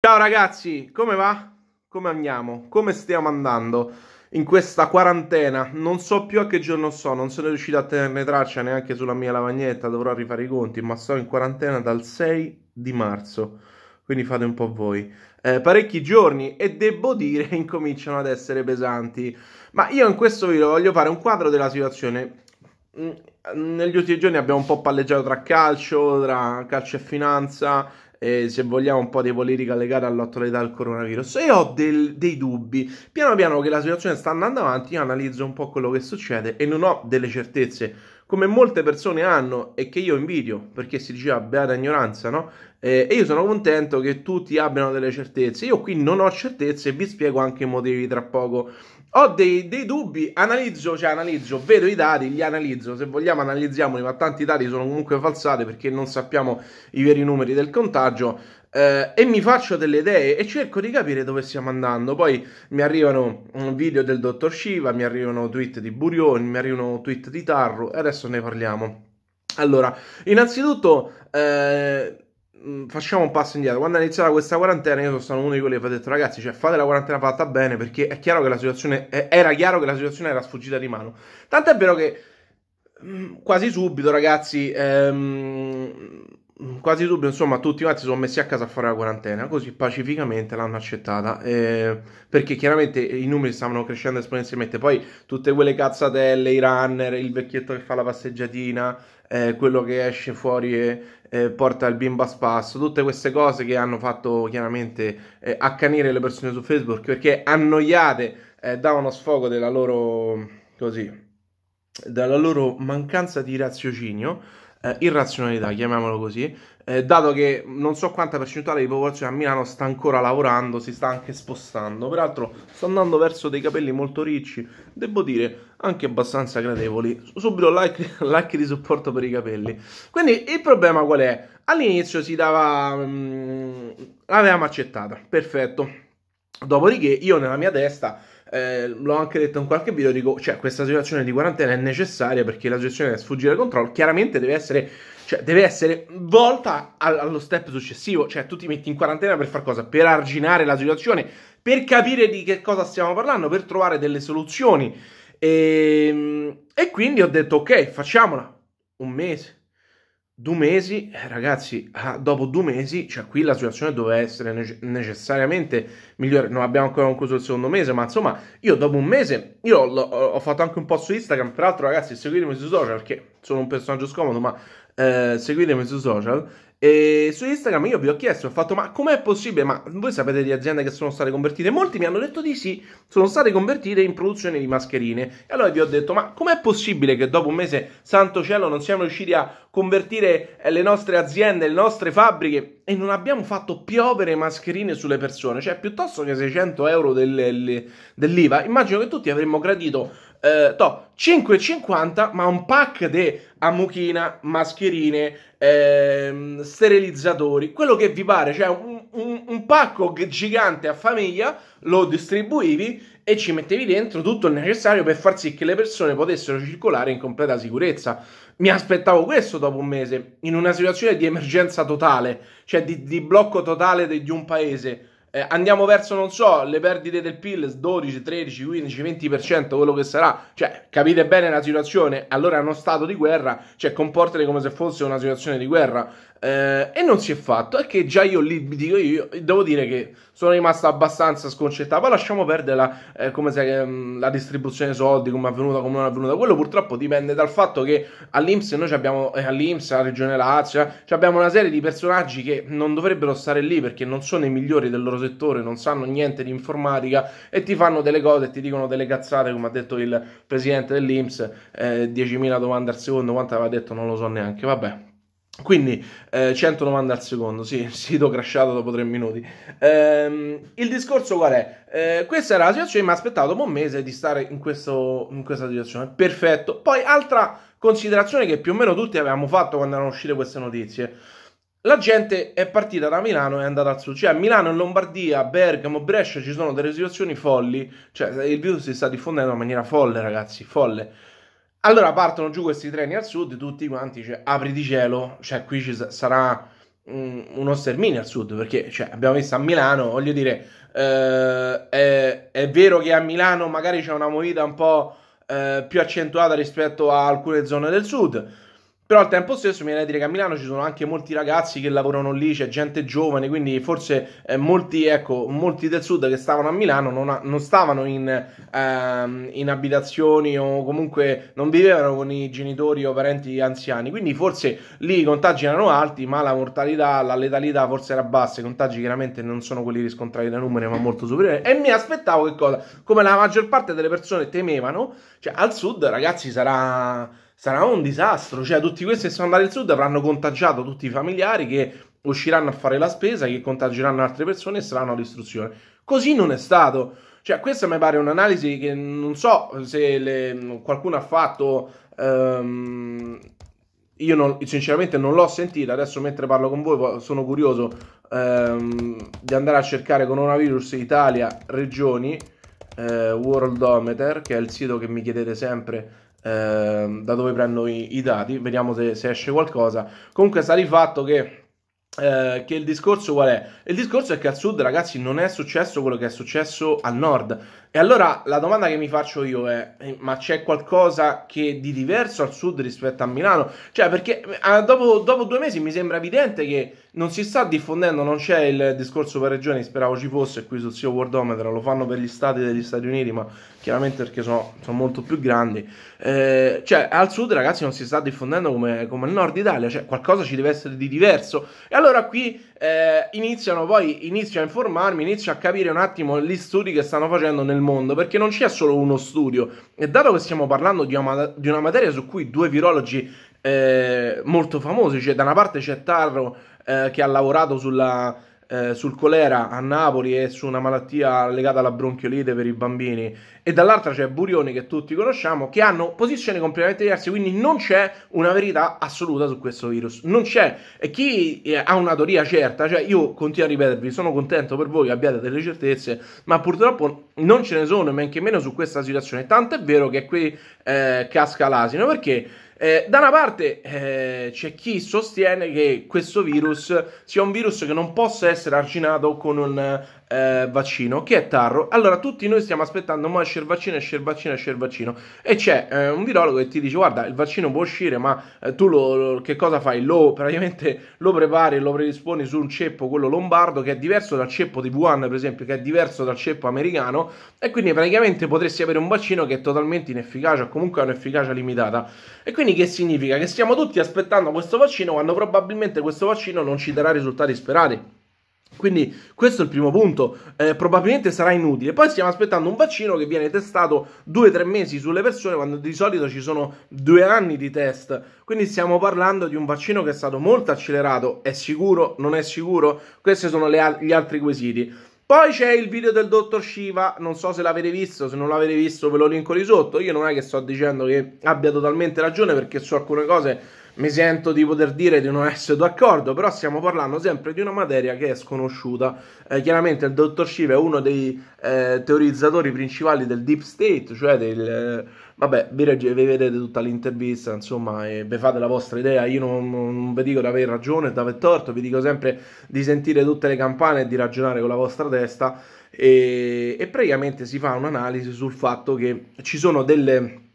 Ciao ragazzi, come va? Come andiamo? Come stiamo andando in questa quarantena? Non so più a che giorno so, non sono riuscito a tenerne traccia neanche sulla mia lavagnetta, dovrò rifare i conti, ma sto in quarantena dal 6 di marzo, quindi fate un po' voi. Eh, parecchi giorni e devo dire incominciano ad essere pesanti, ma io in questo video voglio fare un quadro della situazione. Mm, negli ultimi giorni abbiamo un po' palleggiato tra calcio, tra calcio e finanza eh, se vogliamo un po' di politica legata all'attualità del coronavirus. E ho del, dei dubbi. Piano piano che la situazione sta andando avanti io analizzo un po' quello che succede e non ho delle certezze. Come molte persone hanno e che io invidio perché si diceva beata ignoranza no? Eh, e io sono contento che tutti abbiano delle certezze. Io qui non ho certezze e vi spiego anche i motivi tra poco ho dei, dei, dubbi, analizzo, cioè analizzo, vedo i dati, li analizzo, se vogliamo analizziamoli, ma tanti dati sono comunque falsati perché non sappiamo i veri numeri del contagio eh, e mi faccio delle idee e cerco di capire dove stiamo andando. Poi mi arrivano video del dottor Shiva, mi arrivano tweet di Burioni, mi arrivano tweet di Tarro e adesso ne parliamo. Allora, innanzitutto... Eh, Mm, facciamo un passo indietro. Quando è iniziata questa quarantena, io sono stato uno di quelli che ha detto, ragazzi, cioè fate la quarantena fatta bene perché è chiaro che la situazione era chiaro che la situazione era sfuggita di mano. Tanto è vero che mm, quasi subito, ragazzi, ehm, quasi subito, insomma, tutti quanti sono messi a casa a fare la quarantena, così pacificamente l'hanno accettata, eh, perché chiaramente i numeri stavano crescendo esponenzialmente. Poi tutte quelle cazzatelle, i runner, il vecchietto che fa la passeggiatina, eh, quello che esce fuori e eh, porta il bimbo a spasso, tutte queste cose che hanno fatto chiaramente eh, accanire le persone su Facebook perché annoiate eh, da uno sfogo della loro, così, dalla loro mancanza di raziocinio eh, irrazionalità, chiamiamolo così, eh, dato che non so quanta percentuale di popolazione a Milano sta ancora lavorando, si sta anche spostando. Peraltro sto andando verso dei capelli molto ricci, devo dire anche abbastanza gradevoli. Subito like, like di supporto per i capelli. Quindi il problema qual è? All'inizio si dava... Mh, mm, l'avevamo accettata, perfetto. Dopodiché io nella mia testa eh, l'ho anche detto in qualche video, dico, cioè questa situazione di quarantena è necessaria perché la situazione è sfuggire al controllo, chiaramente deve essere, cioè, deve essere volta allo step successivo, cioè tu ti metti in quarantena per far cosa? Per arginare la situazione, per capire di che cosa stiamo parlando, per trovare delle soluzioni. E, ehm, e quindi ho detto, ok, facciamola, un mese, due mesi, eh, ragazzi, ah, dopo due mesi, cioè qui la situazione doveva essere ne- necessariamente migliore. Non abbiamo ancora concluso il secondo mese, ma insomma, io dopo un mese, io ho, ho fatto anche un po' su Instagram. Peraltro, ragazzi, seguitemi sui social perché sono un personaggio scomodo, ma eh, seguitemi sui social. E su Instagram io vi ho chiesto, ho fatto, ma com'è possibile? Ma voi sapete di aziende che sono state convertite? Molti mi hanno detto di sì, sono state convertite in produzione di mascherine. E allora vi ho detto, ma com'è possibile che dopo un mese, santo cielo, non siamo riusciti a convertire eh, le nostre aziende, le nostre fabbriche e non abbiamo fatto piovere mascherine sulle persone? Cioè, piuttosto che 600 euro del, dell'IVA, immagino che tutti avremmo gradito eh, to, 5,50 ma un pack di ammuchina, mascherine, ehm, sterilizzatori, quello che vi pare, cioè un, un, un pacco gigante a famiglia, lo distribuivi e ci mettevi dentro tutto il necessario per far sì che le persone potessero circolare in completa sicurezza. Mi aspettavo questo dopo un mese, in una situazione di emergenza totale, cioè di, di blocco totale di un paese eh, andiamo verso, non so, le perdite del PIL 12, 13, 15, 20%, quello che sarà, cioè capite bene la situazione, allora è uno stato di guerra, cioè comportate come se fosse una situazione di guerra eh, e non si è fatto, è che già io lì dico io, devo dire che sono rimasto abbastanza sconcertato. Poi lasciamo perdere la, eh, come se, um, la distribuzione soldi, come è avvenuta, come non è avvenuta. Quello purtroppo dipende dal fatto che all'Inps noi abbiamo, eh, all'Inps, alla Regione Lazio, abbiamo una serie di personaggi che non dovrebbero stare lì perché non sono i migliori del loro settore, non sanno niente di informatica e ti fanno delle cose e ti dicono delle cazzate, come ha detto il presidente dell'Inps, eh, 10.000 domande al secondo, quanto aveva detto non lo so neanche, vabbè. Quindi eh, 190 al secondo, sì, sito crashato dopo 3 minuti. Ehm, il discorso qual è? Eh, questa era la situazione, mi ha aspettato un mese di stare in, questo, in questa situazione. Perfetto. Poi, altra considerazione che più o meno tutti avevamo fatto quando erano uscite queste notizie. La gente è partita da Milano e è andata al sud. Cioè, a Milano, in Lombardia, Bergamo, Brescia ci sono delle situazioni folli. Cioè, il virus si sta diffondendo in maniera folle, ragazzi, folle. Allora partono giù questi treni al sud, tutti quanti, cioè, apri di cielo, cioè qui ci sarà uno sterminio al sud, perché cioè, abbiamo visto a Milano, voglio dire, eh, è, è, vero che a Milano magari c'è una movida un po' eh, più accentuata rispetto a alcune zone del sud, però al tempo stesso mi viene a dire che a Milano ci sono anche molti ragazzi che lavorano lì, c'è gente giovane, quindi forse eh, molti, ecco, molti del sud che stavano a Milano non, ha, non stavano in, ehm, in, abitazioni o comunque non vivevano con i genitori o parenti anziani. Quindi forse lì i contagi erano alti, ma la mortalità, la letalità forse era bassa. I contagi chiaramente non sono quelli riscontrati dai numeri, ma molto superiori. E mi aspettavo che cosa? Come la maggior parte delle persone temevano, cioè al sud, ragazzi, sarà sarà un disastro. Cioè, tutti questi che sono andati al sud avranno contagiato tutti i familiari che usciranno a fare la spesa, che contageranno altre persone e saranno all'istruzione. Così non è stato. Cioè, questa mi pare un'analisi che non so se le, qualcuno ha fatto. Um, io non, sinceramente non l'ho sentita. Adesso, mentre parlo con voi, sono curioso um, di andare a cercare coronavirus Italia regioni. Uh, Worldometer, che è il sito che mi chiedete sempre eh, da dove prendo i, i dati, vediamo se, se, esce qualcosa. Comunque sta di fatto che, eh, che il discorso qual è? Il discorso è che al sud, ragazzi, non è successo quello che è successo al nord. E allora la domanda che mi faccio io è: eh, ma c'è qualcosa che di diverso al sud rispetto a Milano? Cioè, perché eh, dopo, dopo due mesi mi sembra evidente che non si sta diffondendo, non c'è il discorso per regioni, speravo ci fosse qui sul sito Worldometer, lo fanno per gli stati degli Stati Uniti, ma chiaramente perché sono, sono molto più grandi. Eh, cioè, al sud, ragazzi, non si sta diffondendo come, come al nord Italia, cioè qualcosa ci deve essere di diverso. E allora qui eh, iniziano poi, inizio a informarmi, inizio a capire un attimo gli studi che stanno facendo nel mondo, perché non c'è solo uno studio. E dato che stiamo parlando di una, di una materia su cui due virologi eh, molto famosi, cioè da una parte c'è Tarro eh, che ha lavorato sulla, eh, sul colera a Napoli e su una malattia legata alla bronchiolite per i bambini, e dall'altra c'è Burioni che tutti conosciamo, che hanno posizioni completamente diverse, quindi non c'è una verità assoluta su questo virus, non c'è, e chi eh, ha una teoria certa, cioè io continuo a ripetervi, sono contento per voi che abbiate delle certezze, ma purtroppo non ce ne sono, men che meno su questa situazione, tanto è vero che qui eh, casca l'asino, perché eh, da una parte eh, c'è chi sostiene che questo virus sia un virus che non possa essere arginato con un eh, vaccino, che è tarro. Allora tutti noi stiamo aspettando, ma esce il vaccino, esce il vaccino, esce il vaccino. E c'è eh, un virologo che ti dice, guarda, il vaccino può uscire, ma eh, tu lo, lo, che cosa fai? Lo, praticamente lo prepari, lo predisponi su un ceppo, quello lombardo, che è diverso dal ceppo di Wuhan, per esempio, che è diverso dal ceppo americano, e quindi praticamente potresti avere un vaccino che è totalmente inefficace o comunque ha un'efficacia limitata. E quindi che significa? Che stiamo tutti aspettando questo vaccino quando probabilmente questo vaccino non ci darà risultati sperati. Quindi questo è il primo punto, eh, probabilmente sarà inutile. Poi stiamo aspettando un vaccino che viene testato 2-3 mesi sulle persone quando di solito ci sono due anni di test. Quindi stiamo parlando di un vaccino che è stato molto accelerato, è sicuro, non è sicuro? Questi sono le, gli altri quesiti. Poi c'è il video del dottor Shiva, non so se l'avete visto, se non l'avete visto ve lo linko lì sotto. Io non è che sto dicendo che abbia totalmente ragione perché su alcune cose mi sento di poter dire di non essere d'accordo, però stiamo parlando sempre di una materia che è sconosciuta. Eh, chiaramente il dottor Shiva è uno dei eh, teorizzatori principali del deep state, cioè del... Eh, vabbè, vi, vi, vedete tutta l'intervista, insomma, e vi fate la vostra idea. Io non, non vi dico di avere ragione, di aver torto, vi dico sempre di sentire tutte le campane e di ragionare con la vostra testa. E, e praticamente si fa un'analisi sul fatto che ci sono delle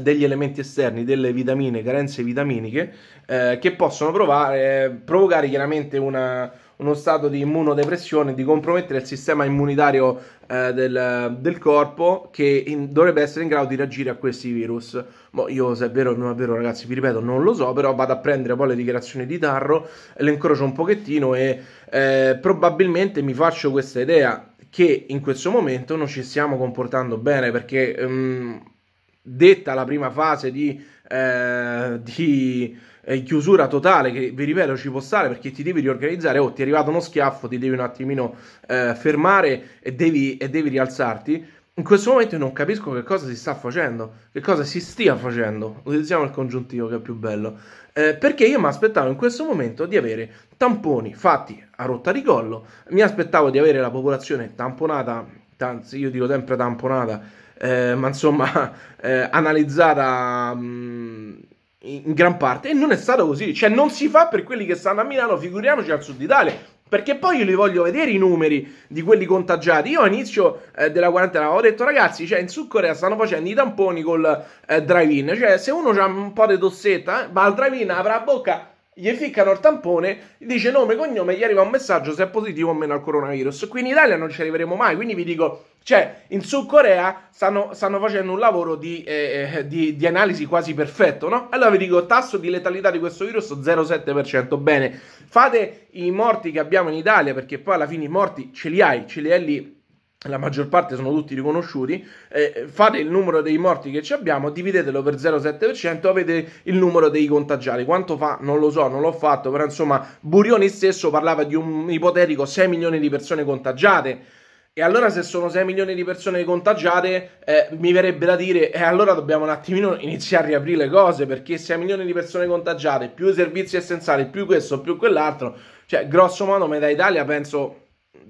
degli elementi esterni, delle vitamine, carenze vitaminiche, eh, che possono provare, provocare chiaramente una, uno stato di immunodepressione, di compromettere il sistema immunitario eh, del, del, corpo che in, dovrebbe essere in grado di reagire a questi virus. Boh, io se è vero o non è vero ragazzi, vi ripeto, non lo so, però vado a prendere poi le dichiarazioni di Tarro, le incrocio un pochettino e eh, probabilmente mi faccio questa idea che in questo momento non ci stiamo comportando bene perché... Um, detta la prima fase di, eh, di eh, chiusura totale, che vi ripeto ci può stare perché ti devi riorganizzare, o oh, ti è arrivato uno schiaffo, ti devi un attimino eh, fermare e devi, e devi rialzarti. In questo momento non capisco che cosa si sta facendo, che cosa si stia facendo. Utilizziamo il congiuntivo che è più bello. Eh, perché io mi aspettavo in questo momento di avere tamponi fatti a rotta di collo, mi aspettavo di avere la popolazione tamponata, anzi io dico sempre tamponata, eh, ma insomma eh, analizzata mh, in gran parte e non è stato così, cioè non si fa per quelli che stanno a Milano, figuriamoci al sud Italia, perché poi io li voglio vedere i numeri di quelli contagiati. Io all'inizio eh, della quarantena ho detto ragazzi, cioè in Sud Corea stanno facendo i tamponi col eh, drive-in, cioè se uno ha un po' di tossetta, eh, va al drive-in, la bocca, gli ficcano il tampone, dice nome, cognome, gli arriva un messaggio se è positivo o meno al coronavirus. Qui in Italia non ci arriveremo mai, quindi vi dico, cioè, in Sud Corea stanno, stanno facendo un lavoro di, eh, eh di, di, analisi quasi perfetto, no? Allora vi dico, tasso di letalità di questo virus 0,7%. Bene, fate i morti che abbiamo in Italia, perché poi alla fine i morti ce li hai, ce li hai lì la maggior parte sono tutti riconosciuti, eh, fate il numero dei morti che abbiamo, dividetelo per 0,7%, avete il numero dei contagiati. Quanto fa? Non lo so, non l'ho fatto, però insomma Burioni stesso parlava di un ipotetico 6 milioni di persone contagiate. E allora se sono 6 milioni di persone contagiate, eh, mi verrebbe da dire, e eh, allora dobbiamo un attimino iniziare a riaprire le cose, perché 6 milioni di persone contagiate, più i servizi essenziali, più questo, più quell'altro, cioè grosso modo Meta Italia penso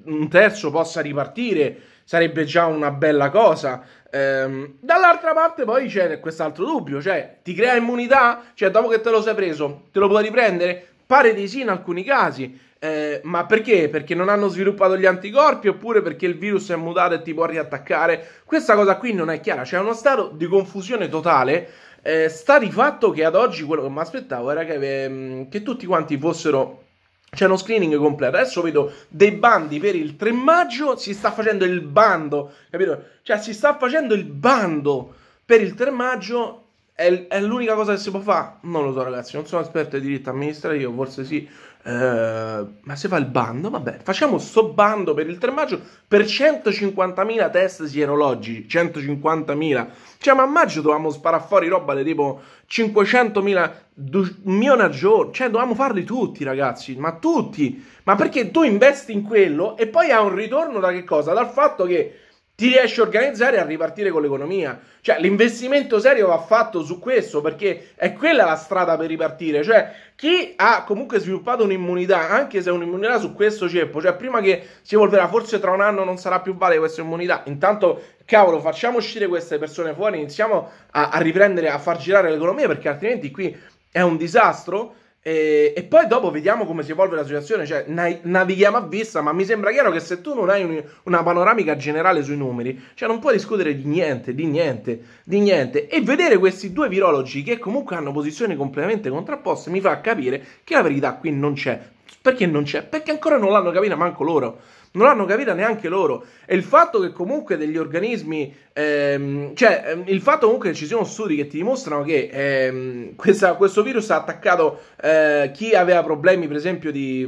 un terzo possa ripartire, sarebbe già una bella cosa. Ehm, dall'altra parte poi c'è quest'altro dubbio, cioè ti crea immunità? Cioè dopo che te lo sei preso, te lo puoi riprendere? Pare di sì in alcuni casi, eh, ma perché? Perché non hanno sviluppato gli anticorpi oppure perché il virus è mutato e ti può riattaccare? Questa cosa qui non è chiara, c'è uno stato di confusione totale. Eh, sta di fatto che ad oggi quello che mi aspettavo era che, ehm, che tutti quanti fossero c'è uno screening completo. Adesso vedo dei bandi per il 3 maggio. Si sta facendo il bando, capito? Cioè, si sta facendo il bando per il 3 maggio. È, è l'unica cosa che si può fare? Non lo so, ragazzi. Non sono esperto di diritto amministrativo, forse sì. Eh, ma se fa il bando, vabbè, facciamo sto bando per il 3 maggio per 150.000 test sierologici. 150.000. Cioè, ma a maggio dovevamo sparare fuori roba di tipo 500.000 milioni al giorno. Cioè, dovevamo farli tutti, ragazzi. Ma tutti. Ma perché tu investi in quello e poi ha un ritorno da che cosa? Dal fatto che ti riesci a organizzare e a ripartire con l'economia. Cioè, l'investimento serio va fatto su questo perché è quella la strada per ripartire. Cioè, chi ha comunque sviluppato un'immunità, anche se è un'immunità su questo ceppo, cioè prima che si evolverà, forse tra un anno non sarà più valida questa immunità. Intanto, cavolo, facciamo uscire queste persone fuori, iniziamo a, a riprendere, a far girare l'economia perché altrimenti qui è un disastro. E, e, poi dopo vediamo come si evolve la situazione, cioè na- navighiamo a vista, ma mi sembra chiaro che se tu non hai un, una panoramica generale sui numeri, cioè non puoi discutere di niente, di niente, di niente. E vedere questi due virologi che comunque hanno posizioni completamente contrapposte mi fa capire che la verità qui non c'è. Perché non c'è? Perché ancora non l'hanno capita manco loro non l'hanno capita neanche loro. E il fatto che comunque degli organismi, ehm, cioè ehm, il fatto comunque che ci siano studi che ti dimostrano che ehm, questa, questo virus ha attaccato eh, chi aveva problemi, per esempio, di,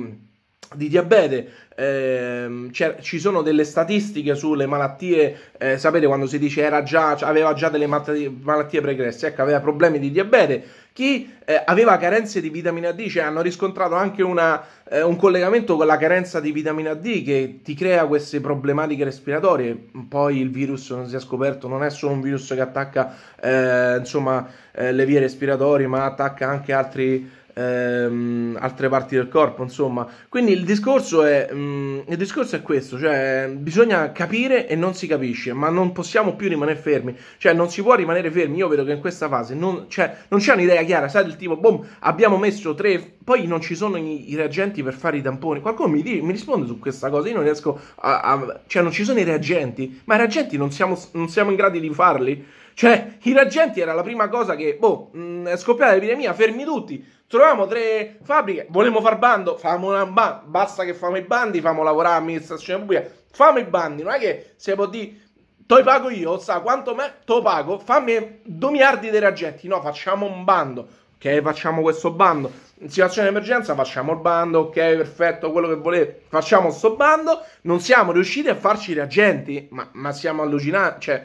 di diabete. Eh, ci sono delle statistiche sulle malattie, eh, sapete quando si dice era già, aveva già delle malattie, malattie pregresse, ecco, aveva problemi di diabete chi eh, aveva carenze di vitamina D, cioè hanno riscontrato anche una, eh, un collegamento con la carenza di vitamina D che ti crea queste problematiche respiratorie. Poi il virus non si è scoperto, non è solo un virus che attacca eh, insomma, eh, le vie respiratorie, ma attacca anche altri ehm, altre parti del corpo, insomma. Quindi il discorso, è, mh, mm, il discorso è questo, cioè bisogna capire e non si capisce, ma non possiamo più rimanere fermi, cioè non si può rimanere fermi, io vedo che in questa fase non, cioè, non c'è un'idea chiara, sai del tipo, boom, abbiamo messo tre, poi non ci sono i, i reagenti per fare i tamponi, qualcuno mi, mi, risponde su questa cosa, io non riesco a, a, cioè non ci sono i reagenti, ma i reagenti non siamo, non siamo in grado di farli, cioè, i reagenti era la prima cosa che, boh, mh, mm, è scoppiata l'epidemia, fermi tutti. Troviamo tre fabbriche, volevamo far bando, famo una banda, basta che famo i bandi, famo lavorare amministrazione pubblica, famo i bandi, non è che se può dire, ti pago io, sa quanto me, te pago, fammi 2 miliardi di reagenti, no, facciamo un bando, ok, facciamo questo bando, in situazione di emergenza facciamo il bando, ok, perfetto, quello che volete, facciamo questo bando, non siamo riusciti a farci i reagenti, ma, ma siamo allucinati, cioè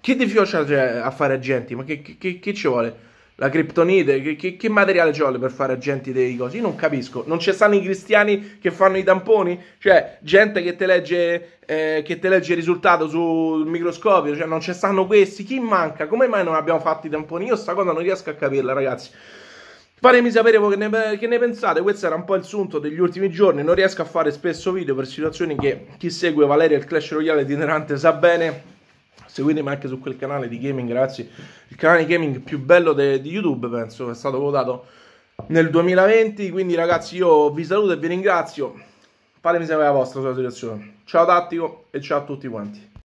che difficoltà c'è a fare agenti? Ma che, che, che ci vuole? La criptonite? Che, che, materiale ci vuole per fare agenti dei cosi? Io non capisco. Non ci stanno i cristiani che fanno i tamponi? Cioè, gente che te legge, eh, che te legge il risultato sul microscopio? Cioè, non ci stanno questi? Chi manca? Come mai non abbiamo fatto i tamponi? Io sta cosa non riesco a capirla, ragazzi. Fatemi sapere voi che ne, che ne, pensate, questo era un po' il sunto degli ultimi giorni, non riesco a fare spesso video per situazioni che chi segue Valeria il Clash Royale itinerante sa bene seguitemi anche su quel canale di gaming, ragazzi. Il canale di gaming più bello di YouTube, penso, è stato votato nel 2020. Quindi, ragazzi, io vi saluto e vi ringrazio. Fatemi sapere la vostra sulla situazione. Ciao Tattico e ciao a tutti quanti.